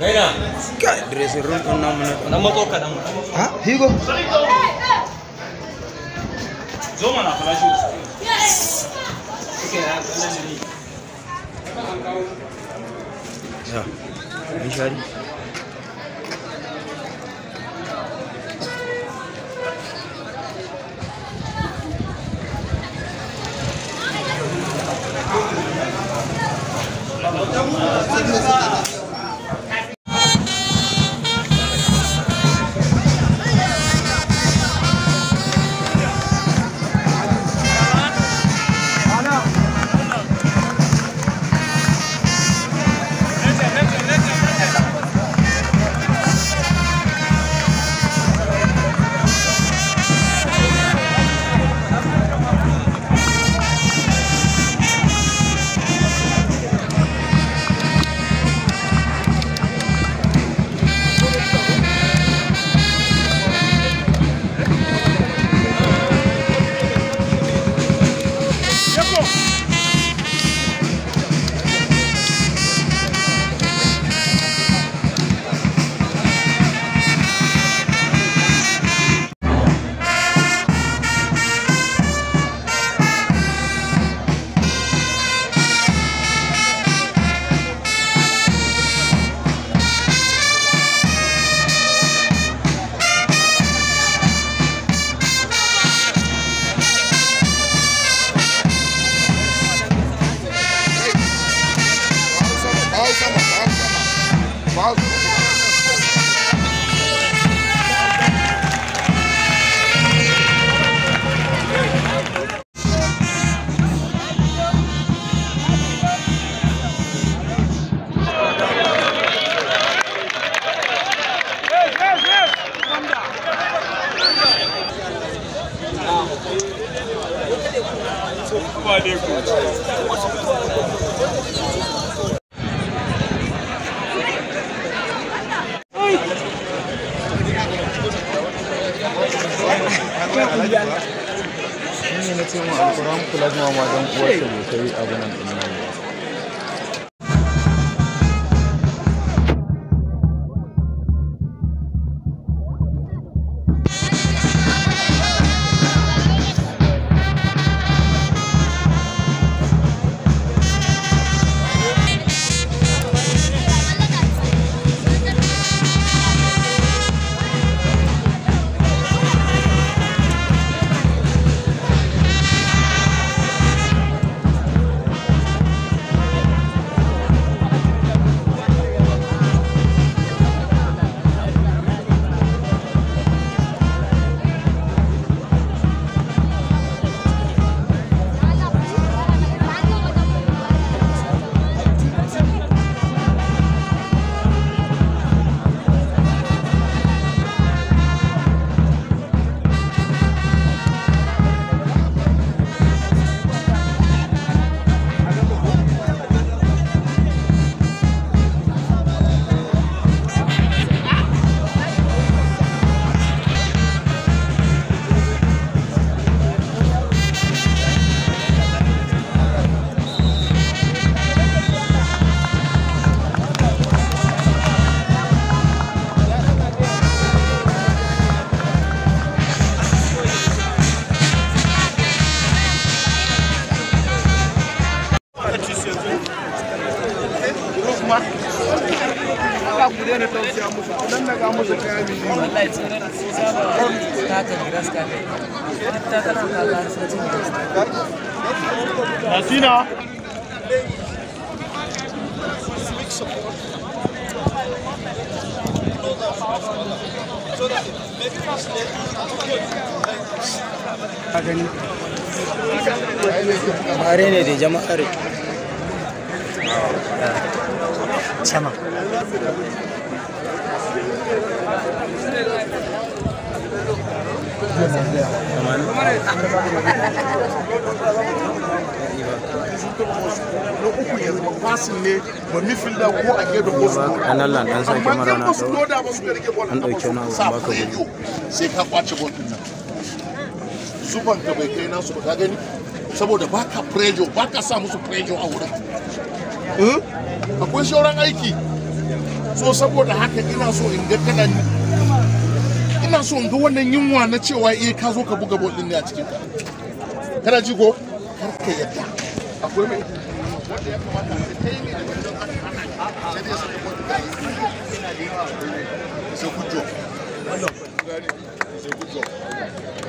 Gaina, Kai, dressing room ɗin namu ne. dan matso ka dan. Ha, Higo? Zo mana flashi. Kike ya kallon ne. Ya, mun shari. Shi ne na ce ma alkuran plasma ma don uwarsa bai kai abu nan ba. Nasina. Ka gani? Bare ne da jama'ar. Sama. Na uku ya a gefe ko su A na ba loda ba sa saboda musu pressure a wurin akwai shauran aiki. So saboda haka ina so in ga kana so in ga wannan yunwa na cewa eh ka zo ka buga bol din ne a cikin ka kana ji ko? Kar ka yadda. Akwai mai? Wanda ya kamata ne da